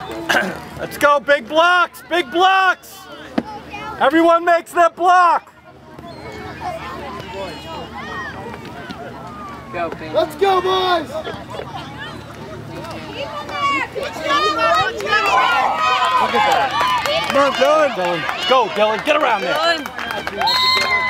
Let's go, big blocks, big blocks. Everyone makes that block. Let's go, boys! Come on, Dylan. Dylan. Go, Dylan. Get around there.